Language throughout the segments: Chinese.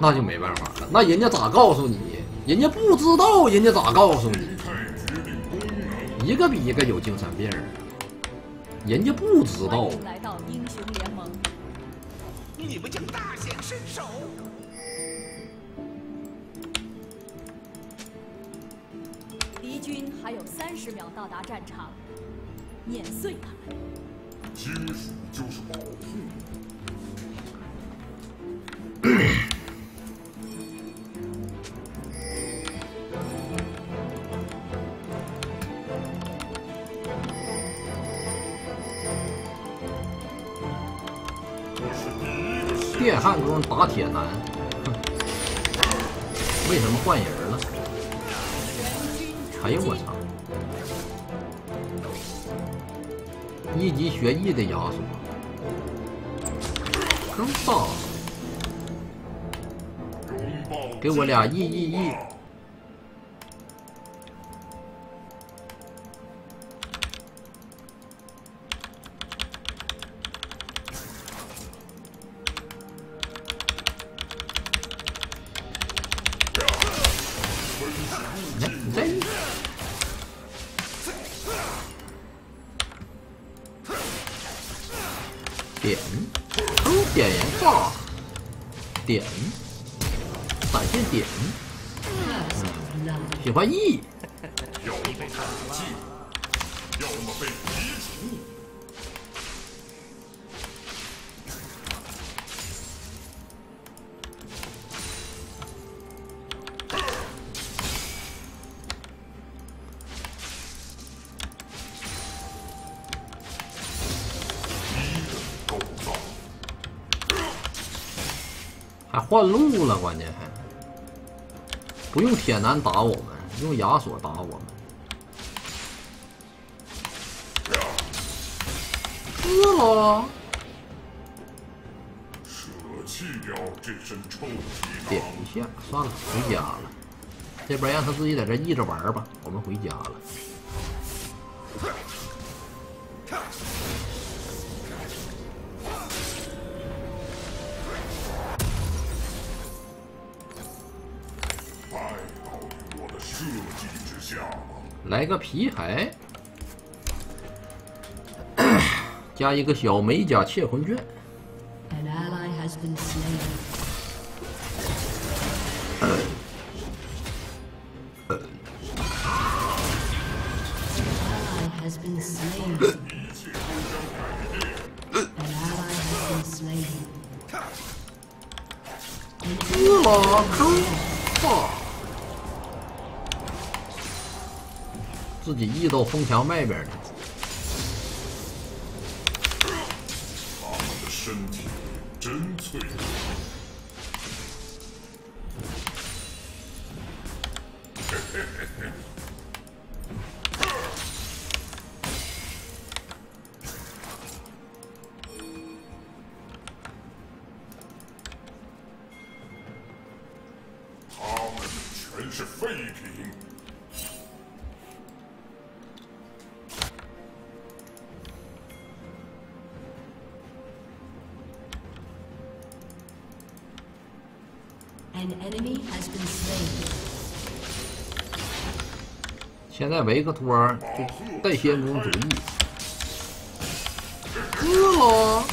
那就没办法了。那人家咋告诉你？人家不知道，人家咋告诉你？一个比一个有精神病儿，人家不知道。来到英雄联盟，你们将大显身手。敌军还有三十秒到达战场，碾碎他们。金属就是保护。电焊工打铁男，哼，为什么换人了？哎呦我操！一级学艺的亚索，真棒，给我俩 E E E。换路了，关键还不用铁男打我们，用亚索打我们。饿了，舍弃掉这身臭皮囊。点一下，算了，回家了。这边让他自己在这倚着玩吧，我们回家了。来个皮海，加一个小美甲窃魂卷。An ally has been slain. 自己溢到风墙外边了。他们的身体真脆弱。在维克托就带先锋主义。饿了，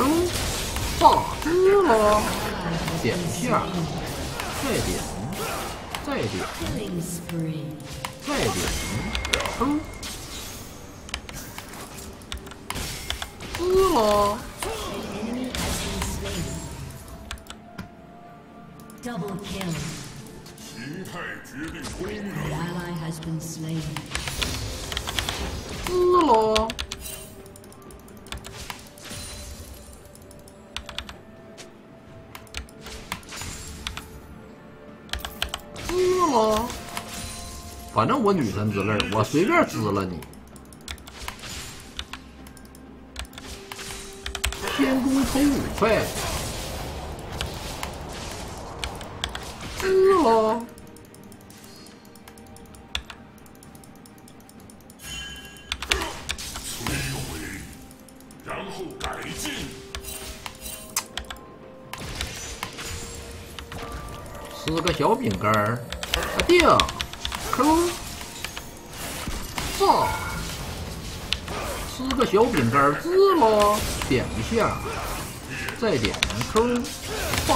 嗯，点一下，再点，再点，再点，嗯，饿了。Double kill. 形态决定功能。ally has been slain. 饿了。饿了。反正我女神之泪，我随便支了你。天宫充五费是了摧毁然后改进吃个小饼干儿。定可恶坐吃个小饼干，滋了，点一下，再点 Q，炸，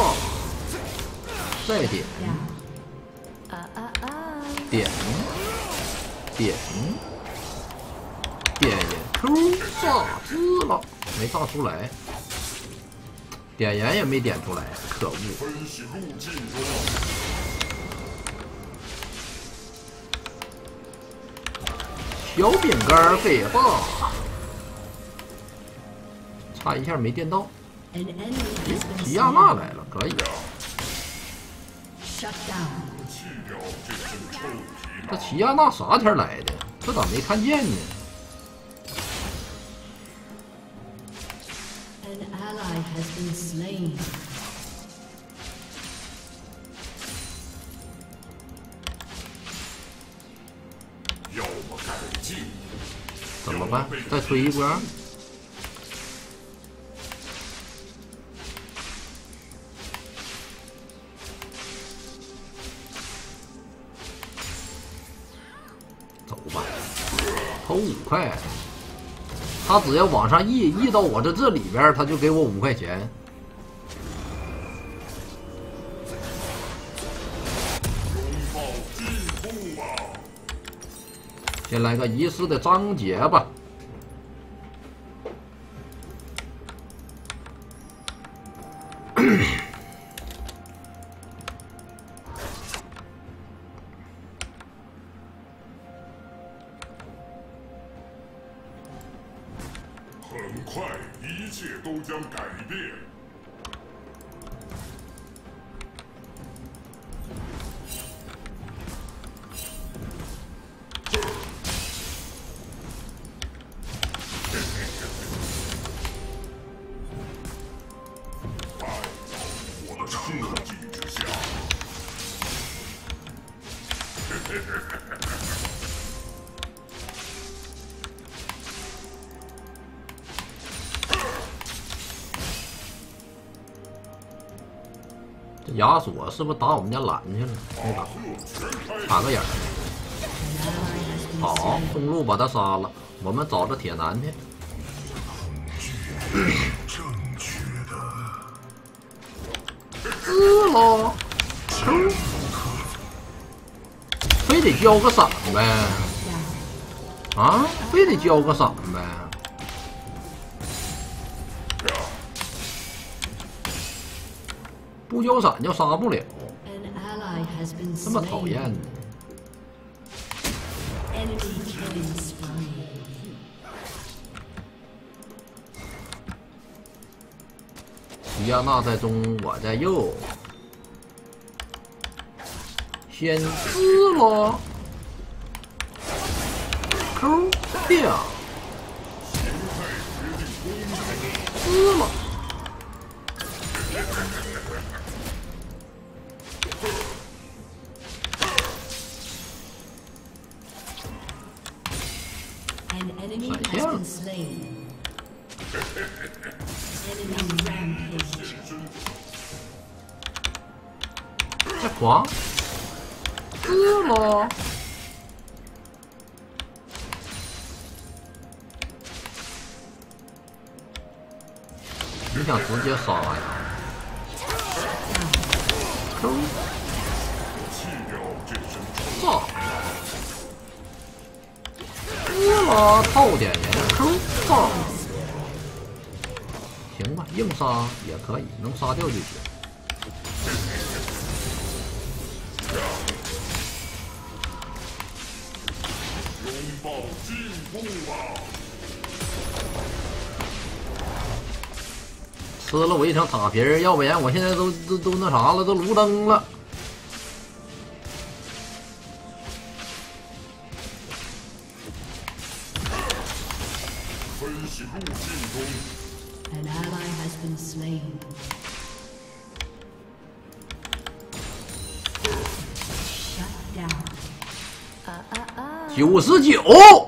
再点！点点点眼 Q 炸滋了，没炸出来，点燃也没点出来，可恶！小饼干儿给吧，差一下没电到。迪亚娜来了，可以。这齐亚娜啥天来的？这咋没看见呢？怎么办？再推一波。快。他只要往上溢，溢到我这这里边，他就给我五块钱。拥抱进步吧！先来个遗失的章节吧。将亚索是不是打我们家蓝去了？没打，打个眼儿。好中路把他杀了，我们找着铁男去。正确的。滋喽非得交个闪呗？啊，非得交个闪不交闪就杀不了，这么讨厌呢？迪亚娜在中，我在右，先滋了，Q 掉，滋了。？Q 弃掉这身臭炸，滋了，套点人 Q 炸。行吧，硬杀也可以，能杀掉就行。吃了我一层塔皮儿，要不然我现在都都都那啥了，都卢登了。分析.九十九，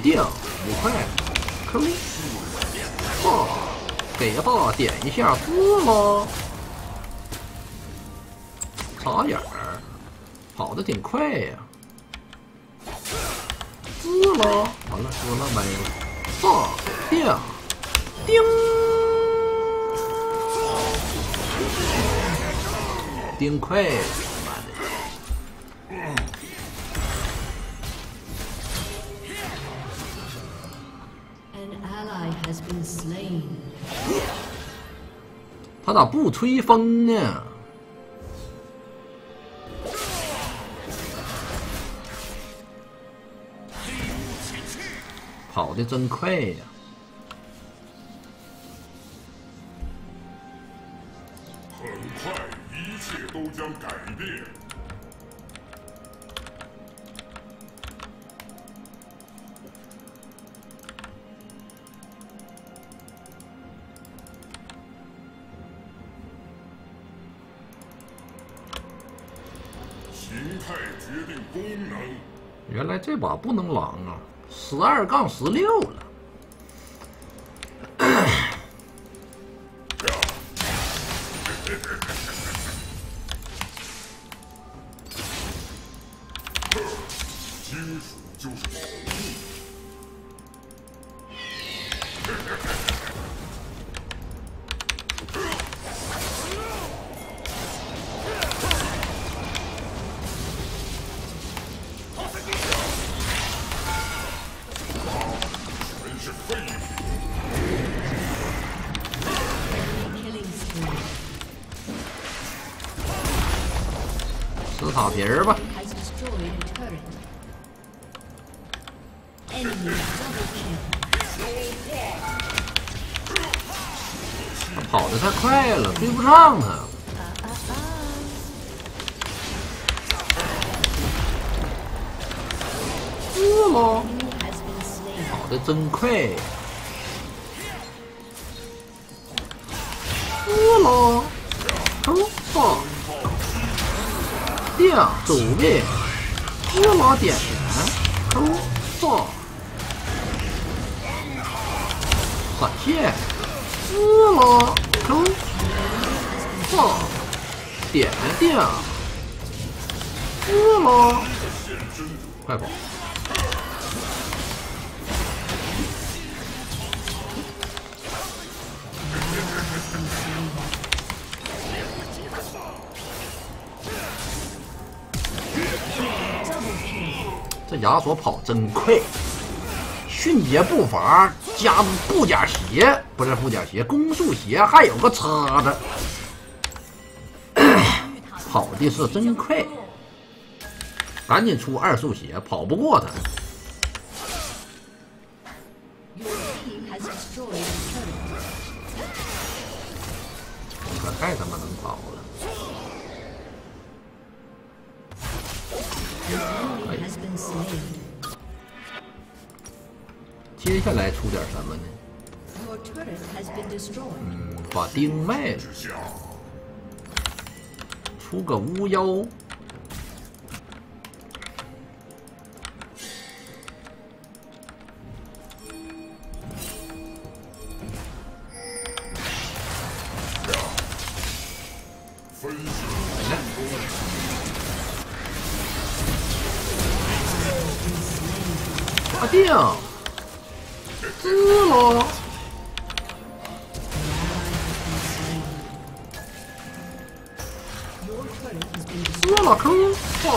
定五块，坑，啊给个大点一下，滋了，眨眼儿，跑的挺快呀，滋了，完了，滋了没了，炸，定，叮，丁快，他咋不吹风呢？跑的真快呀！态决定功能原来这把不能狼啊，十二杠十六了。人吧。跑得太快了，追不上他。是？跑得真快。是吗？真棒。走位，芝麻？点燃，抽放，闪现，是吗？抽放，点定，是吗？快跑！亚索跑真快，迅捷步伐加布甲鞋，不是布甲鞋，攻速鞋，还有个叉子，跑的是真快。赶紧出二速鞋，跑不过他。可太他妈接下来出点什么呢？嗯，把钉卖了，出个巫妖。出了坑，啊！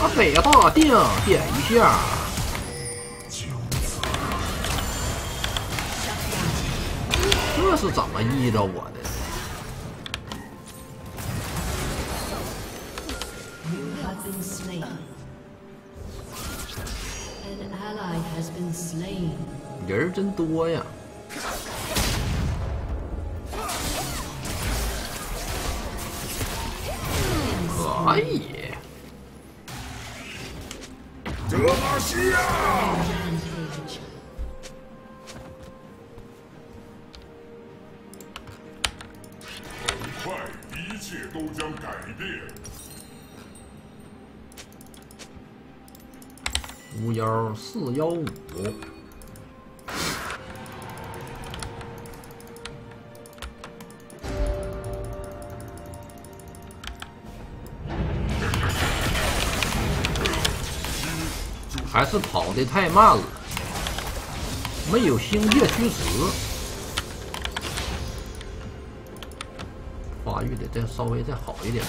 啊！哎，大定点一下，这是怎么遇着我的？人真多呀！可以，德玛西亚。很快，一切都将改变。巫妖四幺五，还是跑的太慢了，没有星界驱使，发育的再稍微再好一点。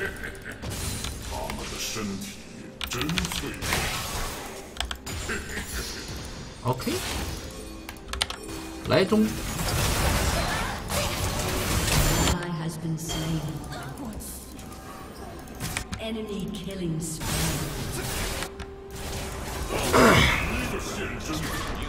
他们的身体真脆弱。 OK，来中， Ally has been slain. Enemy killing spree.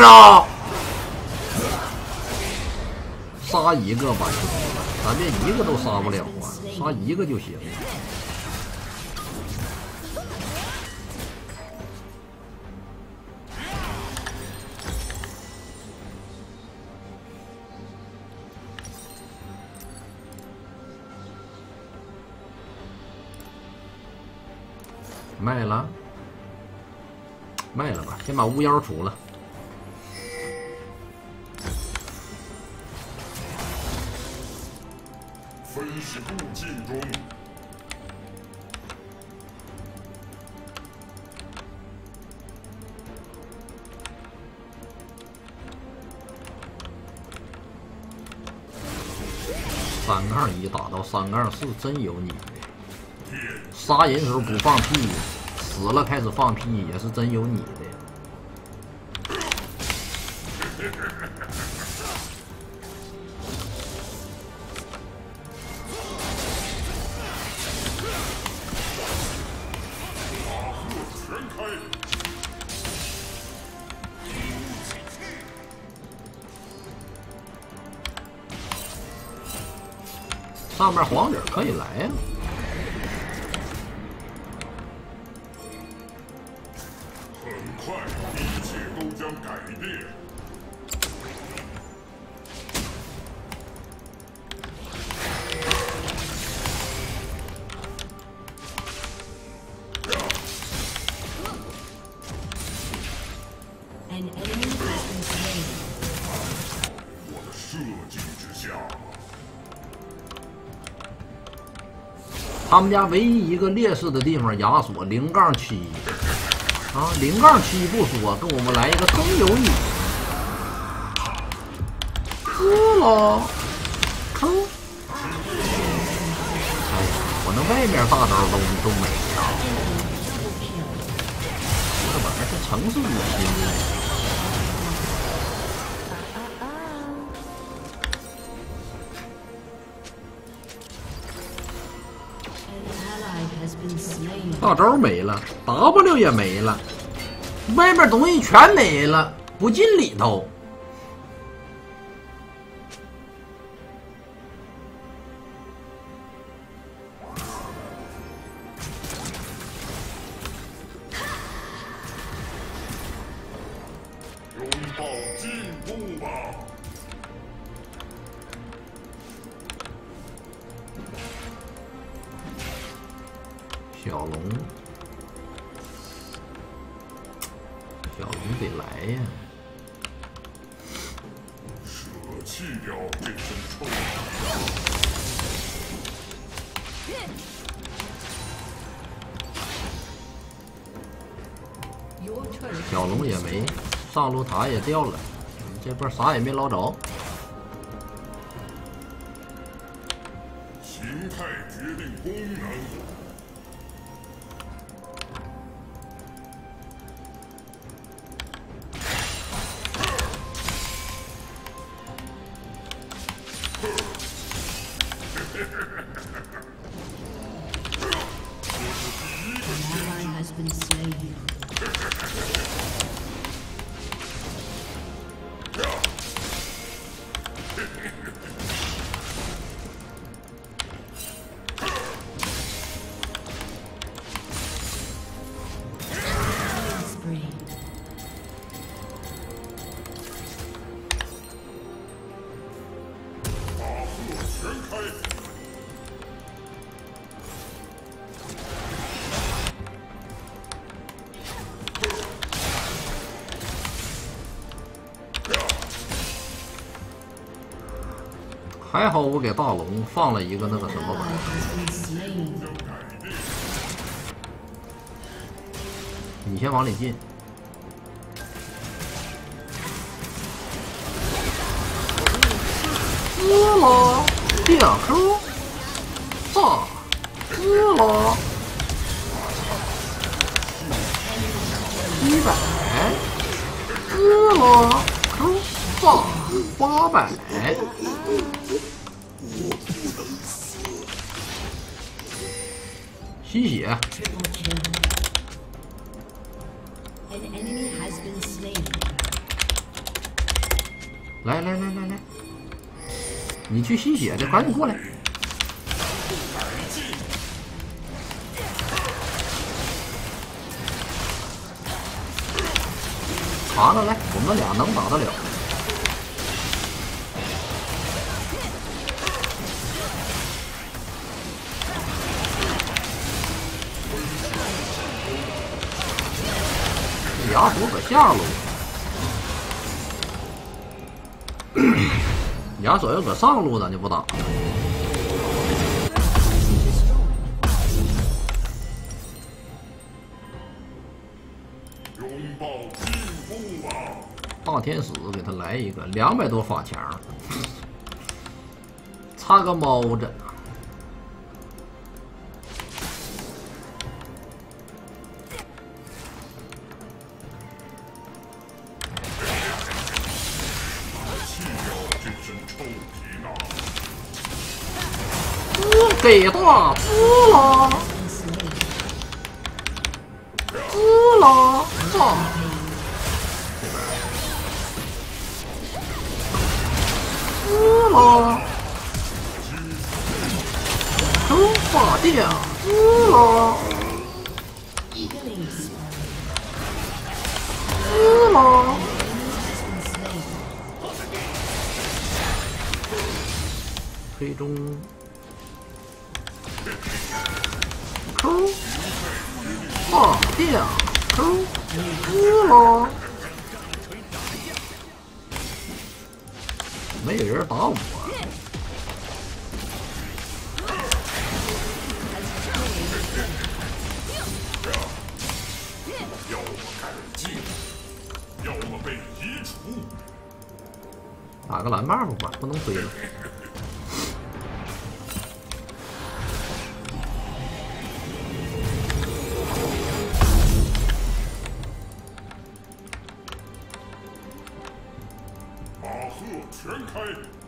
着？杀一个吧，兄弟们，咱这一个都杀不了啊，杀一个就行。卖了，卖了吧，先把巫妖除了。三杠四，真有你的！杀人时候不放屁，死了开始放屁，也是真有你的。上面黄点可以来呀、他们家唯一一个劣势的地方，亚索零杠七啊，零杠七不说，跟我们来一个真有你，是喽，坑。哎呀，我那外面大招都都没了，这玩意儿是城市入侵大招没了，W 也没了，外面东西全没了，不进里头。小龙也没，上路塔也掉了，这波啥也没捞着。还好我给大龙放了一个那个什么玩意儿.你先往里进。滋啦，两口，炸，滋啦，一百，滋啦，口，炸，八百。吸血。来来来来来，你去吸血的，赶紧过来。好了来，我们俩能打得了。下路。亚索要搁上路，咱就不打了。拥抱进步吧！大天使给他来一个两百多法强，差个猫子。啦，炸！滋啦，出法电，滋啦，Killing spree. 滋啦。Has been slain. 黑中，抠，大电，抠，滋啦。没有人打我，要么改进，要么被移除。打个蓝 buff 吧，不能推了。全开！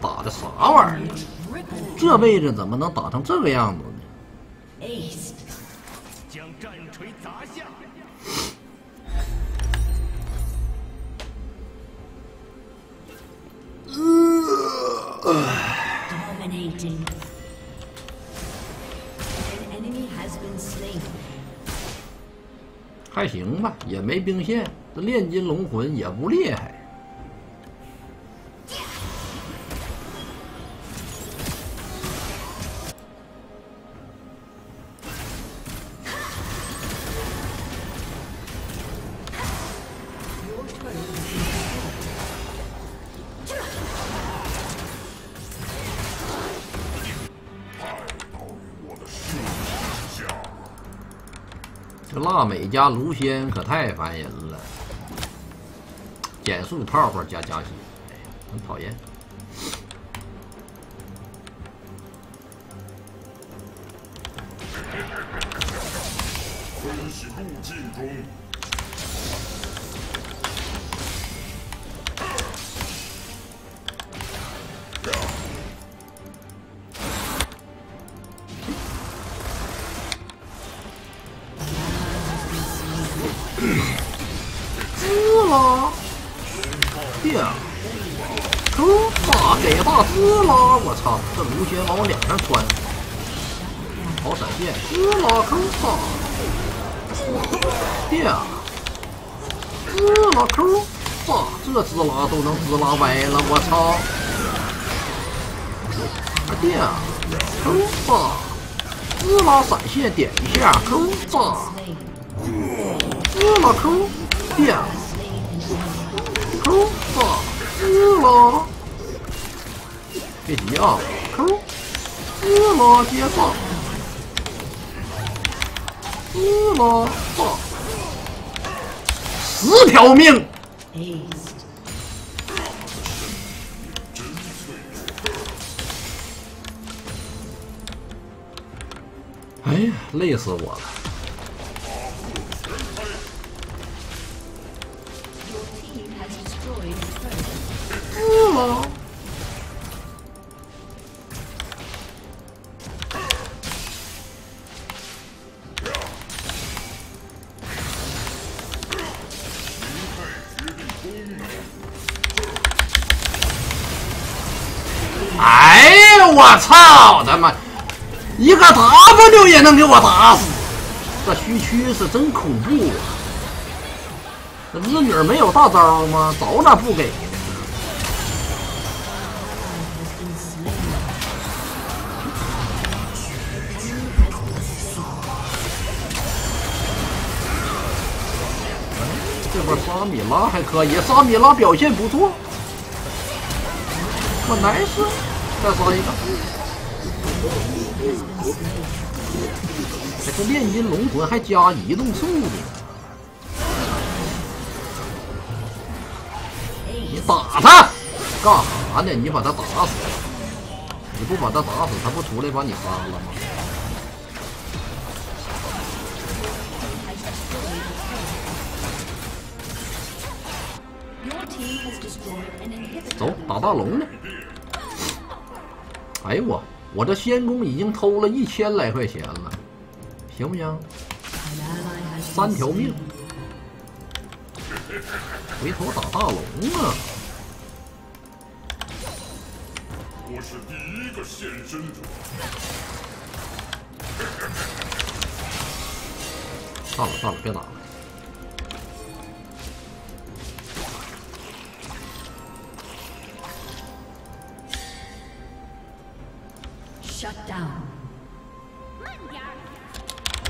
打的啥玩意儿？这辈子怎么能打成这个样子呢？将战锤砸下。还行吧，也没兵线，这炼金龙魂也不厉害。加卢仙可太烦人了，减速泡泡加加血，哎，很讨厌。分析路径中，滋啦！我操，这卢仙往我脸上穿，好闪现，滋啦 Q 大，电，滋啦 Q 大，这滋啦都能滋啦歪了，我操！电，Q 大，滋啦闪现点一下，Q 大。Slain. 滋啦 Q 变 Q 大滋啦，别急啊，Q 滋啦接上，滋啦大，十条命，哎呀，累死我了。一个 W 也能给我打死，这虚区是真恐怖啊！这日女没有大招吗？早咋不给呢？这波沙米拉还可以，沙米拉表现不错。我 nice，再刷一个。哎，这炼金龙魂还加移动速度。你打他干啥呢？你把他打死，你不把他打死，他不出来把你杀了吗.走，打大龙呢。哎呦我，我这仙宫已经偷了一千来块钱了，行不行三条命回头打大龙啊！我是第一个现身者。算了算了，别打了。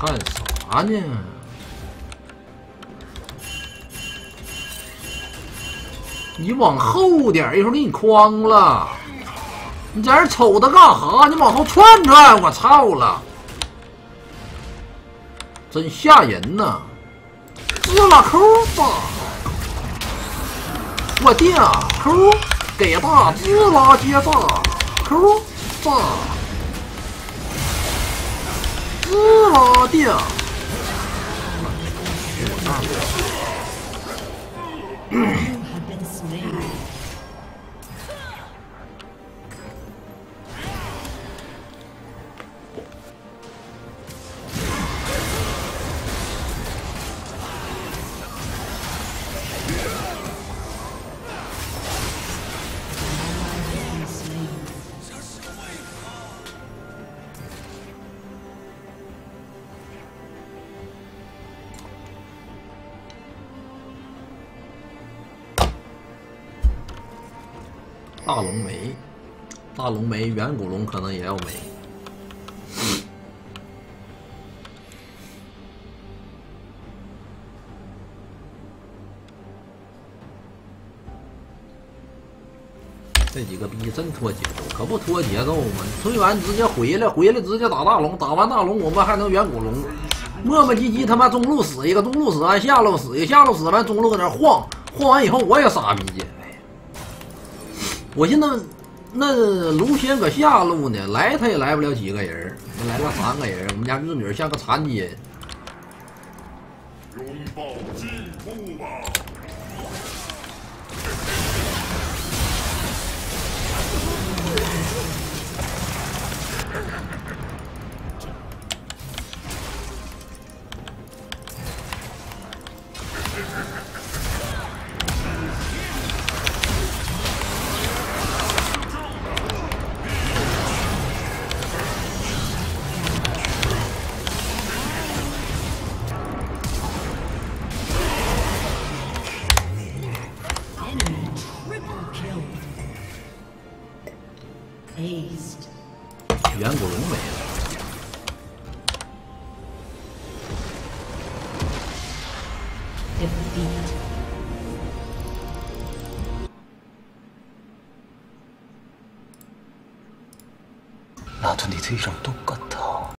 干啥呢？你往后点，一会儿给你框了。你在这瞅他干啥？你往后窜窜！我操了，真吓人呐！滋啦扣吧，我定扣给大滋啦接炸扣炸。司马定我嗯大龙没，大龙没，远古龙可能也要没。这几个逼真拖节奏，可不拖节奏吗？纯元直接回来，回来直接打大龙，打完大龙我们还能远古龙，磨磨唧唧他妈中路死一个，中路死完下路死一个，下路死完中路搁那晃，晃完以后我也傻逼，我寻思那卢仙搁下路呢，来他也来不了几个人，来了三个人，我们家日女像个残疾人。拥抱进步吧